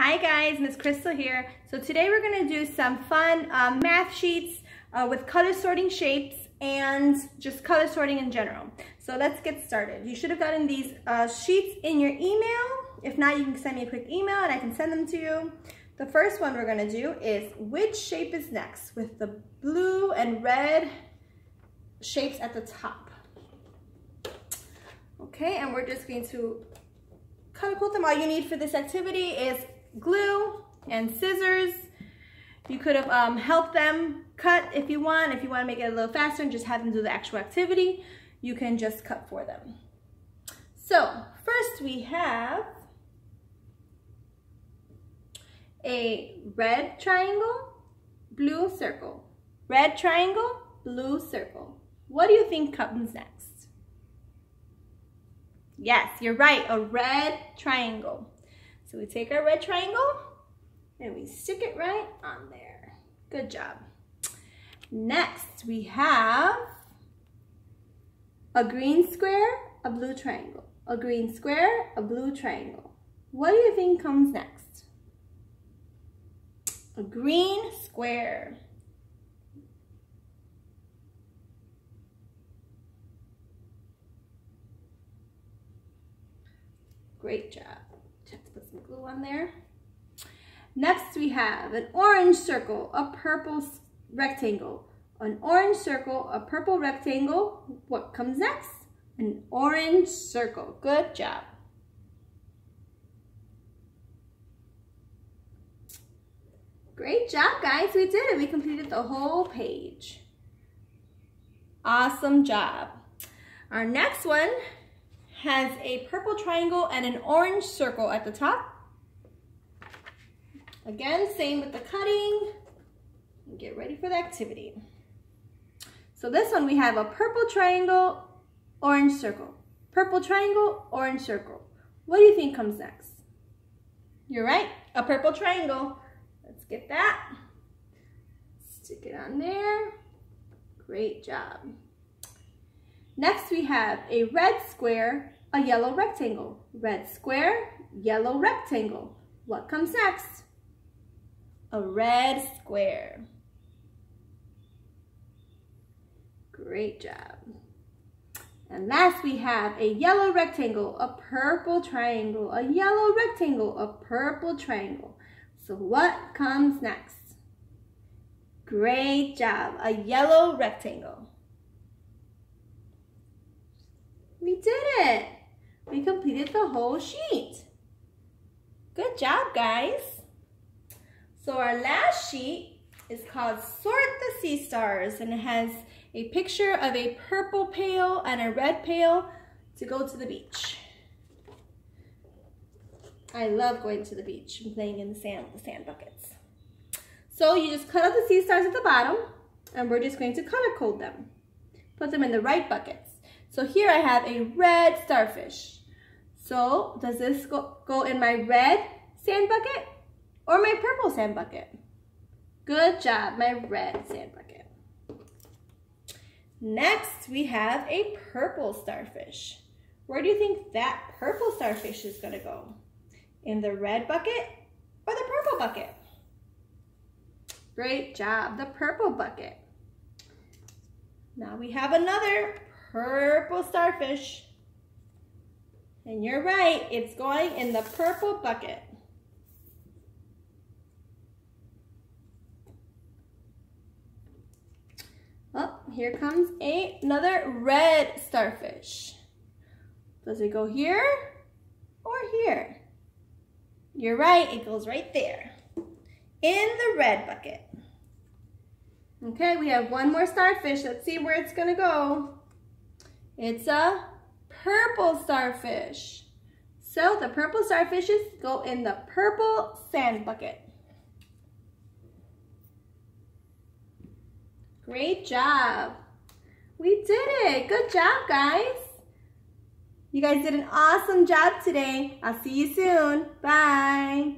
Hi guys, Miss Crystal here. So today we're gonna do some fun um, math sheets uh, with color sorting shapes and just color sorting in general. So let's get started. You should have gotten these uh, sheets in your email. If not, you can send me a quick email and I can send them to you. The first one we're gonna do is which shape is next with the blue and red shapes at the top. Okay, and we're just going to color code them. All you need for this activity is glue and scissors. You could have um, helped them cut if you want. If you want to make it a little faster and just have them do the actual activity, you can just cut for them. So first we have a red triangle, blue circle. Red triangle, blue circle. What do you think comes next? Yes, you're right, a red triangle. So we take our red triangle and we stick it right on there. Good job. Next, we have a green square, a blue triangle. A green square, a blue triangle. What do you think comes next? A green square. Great job. Glue on there. Next we have an orange circle, a purple rectangle. An orange circle, a purple rectangle. What comes next? An orange circle. Good job. Great job, guys. We did it. We completed the whole page. Awesome job. Our next one has a purple triangle and an orange circle at the top. Again, same with the cutting. Get ready for the activity. So this one we have a purple triangle, orange circle. Purple triangle, orange circle. What do you think comes next? You're right, a purple triangle. Let's get that. Stick it on there. Great job. Next we have a red square, a yellow rectangle. Red square, yellow rectangle. What comes next? A red square. Great job. And last we have a yellow rectangle, a purple triangle, a yellow rectangle, a purple triangle. So what comes next? Great job, a yellow rectangle. We did it. We completed the whole sheet. Good job, guys. So our last sheet is called Sort the Sea Stars and it has a picture of a purple pail and a red pail to go to the beach. I love going to the beach and playing in the sand with the sand buckets. So you just cut out the sea stars at the bottom and we're just going to color code them. Put them in the right buckets. So here I have a red starfish. So does this go, go in my red sand bucket or my purple sand bucket? Good job, my red sand bucket. Next, we have a purple starfish. Where do you think that purple starfish is gonna go? In the red bucket or the purple bucket? Great job, the purple bucket. Now we have another purple starfish. And you're right, it's going in the purple bucket. Here comes a, another red starfish. Does it go here or here? You're right, it goes right there in the red bucket. Okay, we have one more starfish. Let's see where it's gonna go. It's a purple starfish. So the purple starfishes go in the purple sand bucket. Great job. We did it. Good job, guys. You guys did an awesome job today. I'll see you soon. Bye.